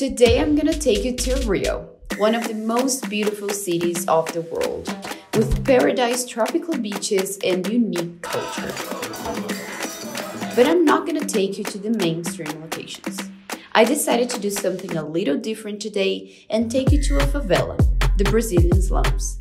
Today I'm gonna take you to Rio, one of the most beautiful cities of the world, with paradise tropical beaches and unique culture. But I'm not gonna take you to the mainstream locations. I decided to do something a little different today and take you to a favela, the Brazilian slums.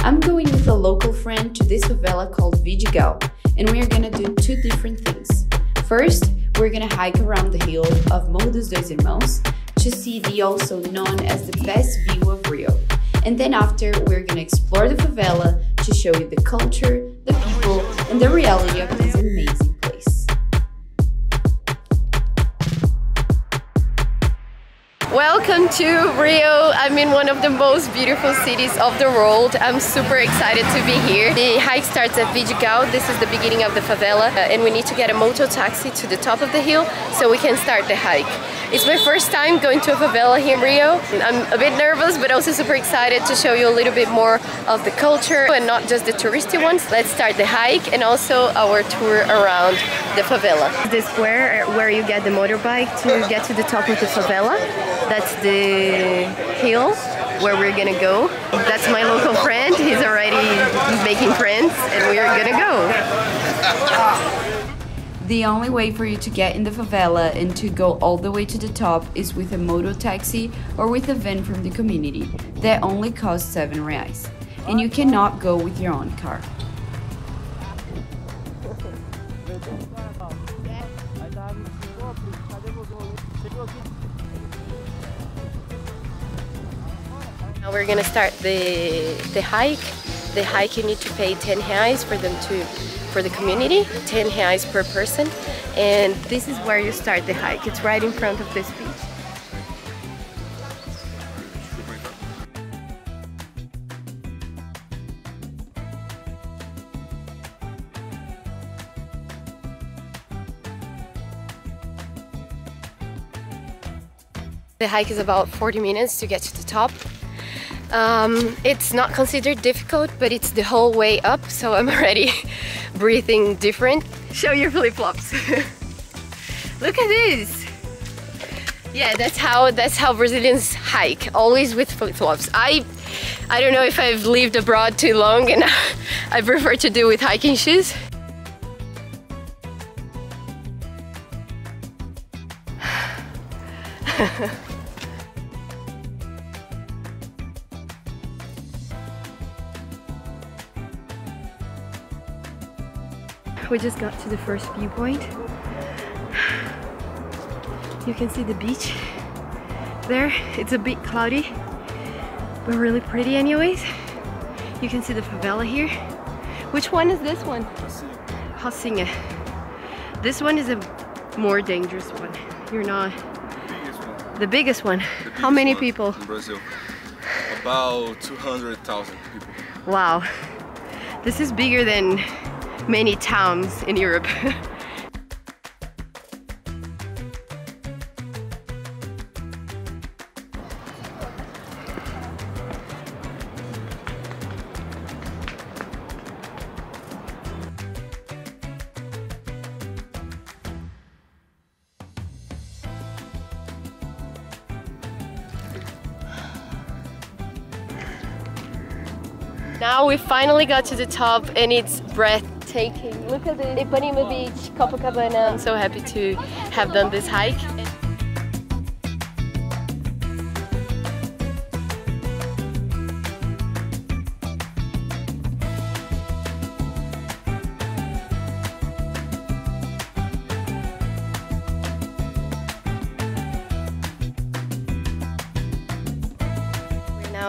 I'm going with a local friend to this favela called Vidigal, and we are gonna do two different things. First, we're gonna hike around the hill of Morro dos Dois Irmãos to see the also known as the best view of Rio. And then after, we're gonna explore the favela to show you the culture, the people, and the reality of this amazing to Rio. I'm in one of the most beautiful cities of the world. I'm super excited to be here. The hike starts at Vidigal. This is the beginning of the favela uh, and we need to get a moto taxi to the top of the hill so we can start the hike. It's my first time going to a favela here in Rio. I'm a bit nervous but also super excited to show you a little bit more of the culture and not just the touristy ones. Let's start the hike and also our tour around the favela. The square where you get the motorbike to get to the top of the favela. That's the hill where we're gonna go. That's my local friend. He's already making friends and we're gonna go. The only way for you to get in the favela and to go all the way to the top is with a moto taxi or with a van from the community that only costs 7 reais. And you cannot go with your own car. Now we're gonna start the the hike. The hike you need to pay 10 reais for them to for the community, 10 reais per person. And this is where you start the hike. It's right in front of this beach. The hike is about 40 minutes to get to the top. Um, it's not considered difficult, but it's the whole way up, so I'm already breathing different. Show your flip-flops. Look at this. Yeah, that's how that's how Brazilians hike, always with flip-flops. I I don't know if I've lived abroad too long and I prefer to do with hiking shoes. We just got to the first viewpoint. You can see the beach there. It's a bit cloudy, but really pretty anyways. You can see the favela here. Which one is this one? Rocinha. This one is a more dangerous one. You're not... The biggest one. The How many one people? In Brazil. About 200,000 people. Wow. This is bigger than many towns in Europe. Now we finally got to the top and it's breathtaking. Look at this, Ipanema Beach, Copacabana. I'm so happy to have done this hike.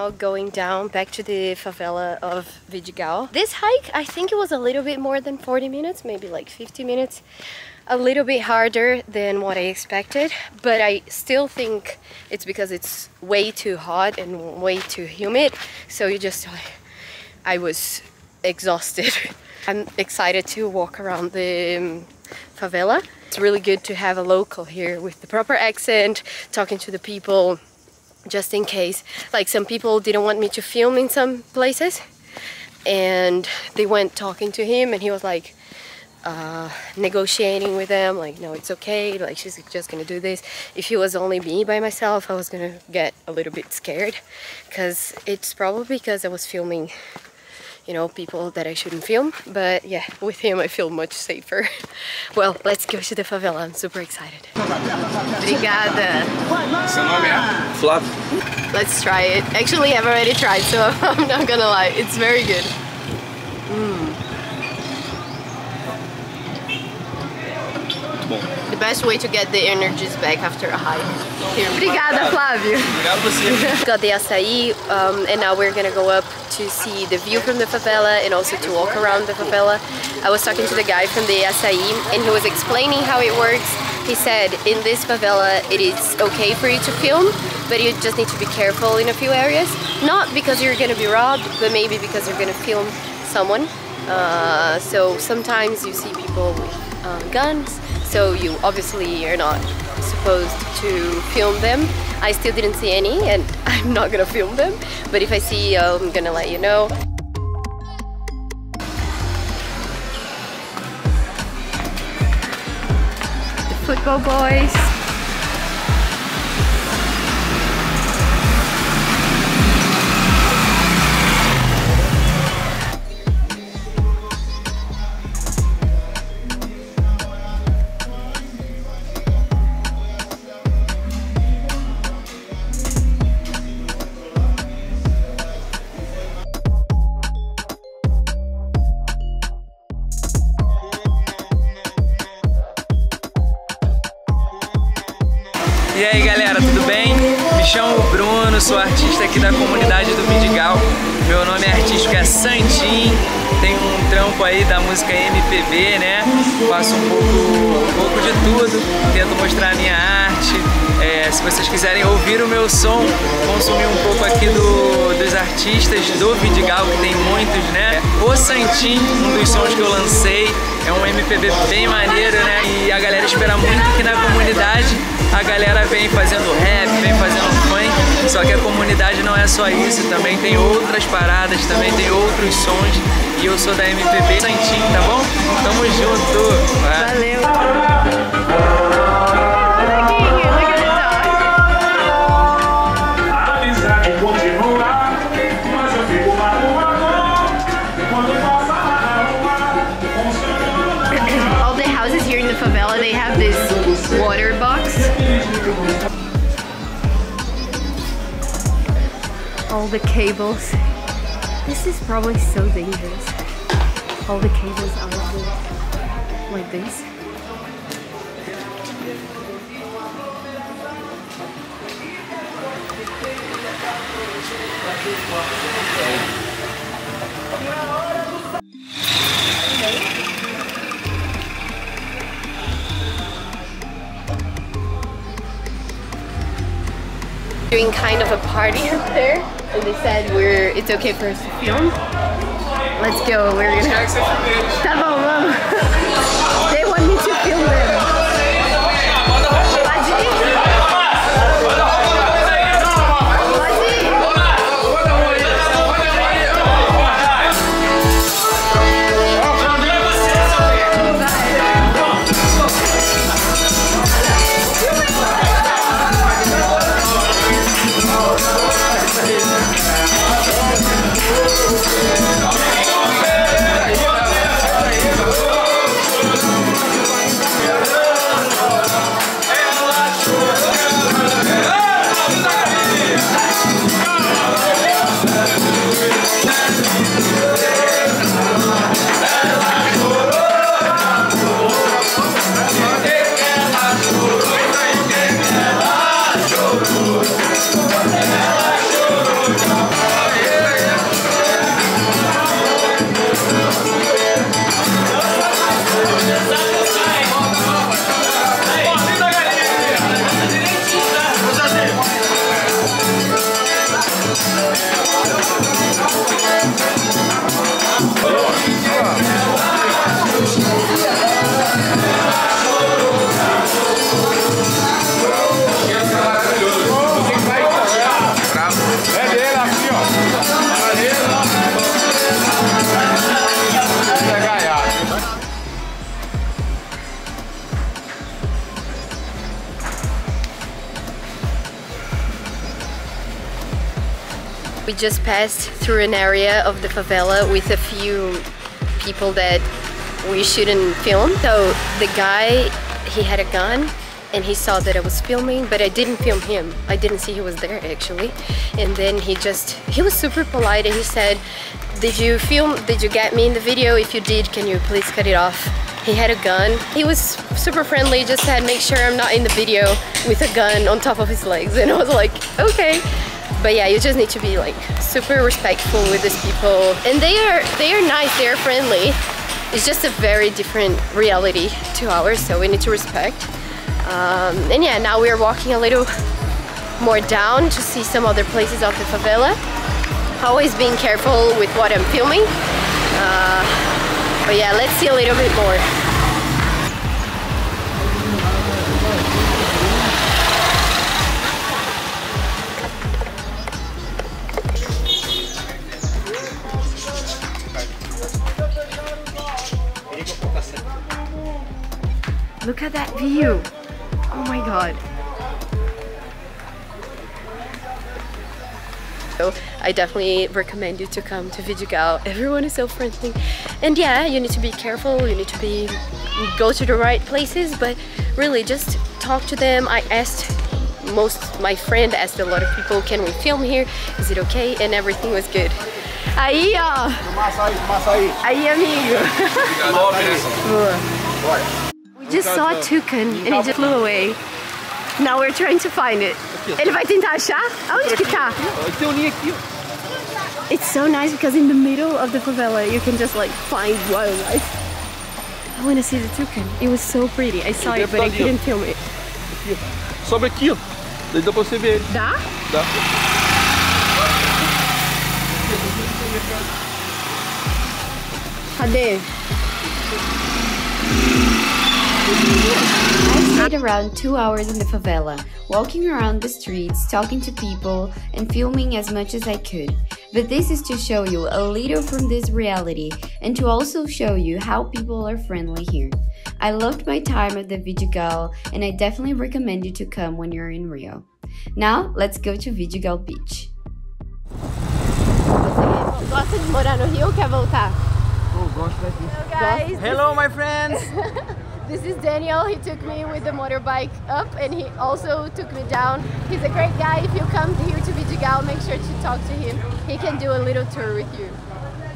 Now going down back to the favela of Vidigal. This hike, I think it was a little bit more than 40 minutes, maybe like 50 minutes. A little bit harder than what I expected, but I still think it's because it's way too hot and way too humid. So you just, I was exhausted. I'm excited to walk around the um, favela. It's really good to have a local here with the proper accent, talking to the people, just in case. Like some people didn't want me to film in some places and they went talking to him and he was like, uh, negotiating with them like no it's okay like she's just gonna do this if it was only me by myself I was gonna get a little bit scared because it's probably because I was filming you know people that I shouldn't film but yeah with him I feel much safer. Well let's go to the favela. I'm super excited. Obrigada Seu nome é? Flávio. let's try it. Actually I've already tried so I'm not gonna lie. It's very good. Hmm. Muito bom. The best way to get the energies back after a hike. Here. Obrigada, Flávio. Obrigado você. Got the açaí, um, and now we're gonna go up to see the view from the favela and also to walk around the favela. I was talking to the guy from the açaí, and he was explaining how it works. He said in this favela it is okay for you to film, but you just need to be careful in a few areas. Not because you're gonna be robbed, but maybe because you're gonna film someone. Uh, so sometimes you see people with uh, guns, so you obviously are not supposed to film them. I still didn't see any, and I'm not gonna film them. But if I see, I'm gonna let you know. The football boys. Sou artista aqui da comunidade do Vidigal. Meu nome é artístico é Santim, tenho um trampo aí da música MPB, né? Faço um pouco, um pouco de tudo, tento mostrar a minha arte. É, se vocês quiserem ouvir o meu som, consumir um pouco aqui do, dos artistas do Vidigal, que tem muitos, né? O Santim, um dos sons que eu lancei, é um MPB bem maneiro, né? E a galera espera muito que na comunidade a galera vem fazendo rap, vem fazendo funk, só que a comunidade não é só isso, também tem outras paradas, também tem outros sons e eu sou da MPB Santinho, tá bom? Tamo junto! Valeu. All the cables. This is probably so dangerous. All the cables are like this. doing kind of a party up there and they said we're it's okay for us to film. Let's go, we're gonna just passed through an area of the favela with a few people that we shouldn't film. So the guy, he had a gun and he saw that I was filming, but I didn't film him. I didn't see he was there actually. And then he just, he was super polite and he said, did you film, did you get me in the video? If you did, can you please cut it off? He had a gun. He was super friendly, just said, make sure I'm not in the video with a gun on top of his legs. And I was like, okay. But yeah, you just need to be like super respectful with these people. And they are, they are nice, they are friendly. It's just a very different reality to ours, so we need to respect. Um, and yeah, now we're walking a little more down to see some other places of the favela. Always being careful with what I'm filming. Uh, but yeah, let's see a little bit more. Look at that view. Oh my god. So I definitely recommend you to come to Vidigal. Everyone is so friendly. And yeah, you need to be careful, you need to be go to the right places, but really just talk to them. I asked most my friend asked a lot of people, can we film here? Is it okay? And everything was good. Aí, ó. Aí, amigo. Boa. We just saw a toucan and it just flew away. Now we're trying to find it. Ele vai tentar achar? Aonde que tá? Tem um ninho aqui. It's so nice because in the middle of the favela you can just like find wildlife. I want to see the toucan. It was so pretty. I saw it, but I couldn't film it. Aqui. Sobe aqui, ó. Daí dá pra você ver ele. Dá? Dá. Cadê? I stayed around two hours in the favela, walking around the streets, talking to people, and filming as much as I could. But this is to show you a little from this reality and to also show you how people are friendly here. I loved my time at the Vidigal and I definitely recommend you to come when you're in Rio. Now, let's go to Vidigal Beach. Você gosta de morar no Rio ou quer voltar? Eu gosto daqui. Guys, Hello, my friends! This is Daniel. He took me with the motorbike up and he also took me down. He's a great guy. If you come here to Vidigal, make sure to talk to him. He can do a little tour with you.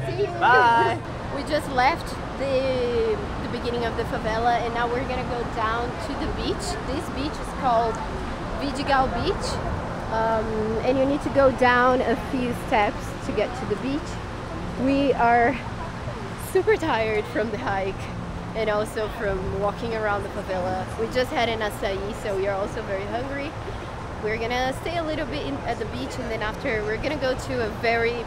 See you. Bye. We just left the, the beginning of the favela and now we're gonna go down to the beach. This beach is called Vidigal Beach. Um, and you need to go down a few steps to get to the beach. We are super tired from the hike and also from walking around the favela. We just had an acai, so we are also very hungry. We're gonna stay a little bit in, at the beach and then after we're gonna go to a very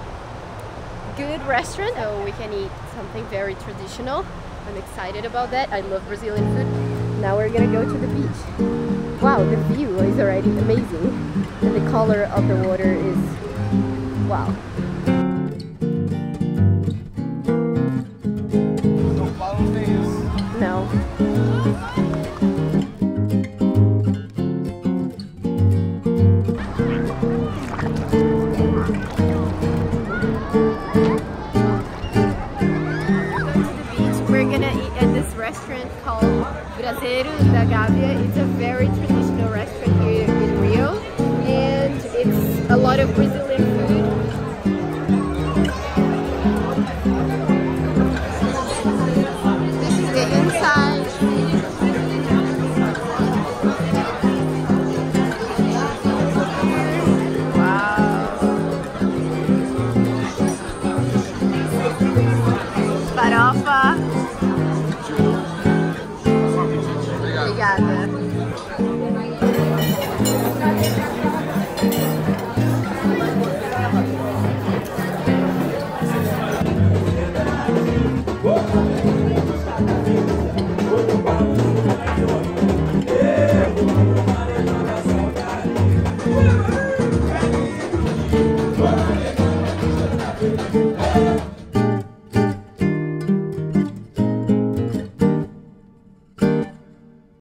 good restaurant so we can eat something very traditional. I'm excited about that. I love Brazilian food. Now we're gonna go to the beach. Wow, the view is already amazing. And the color of the water is wow. It's a lot of Brazilian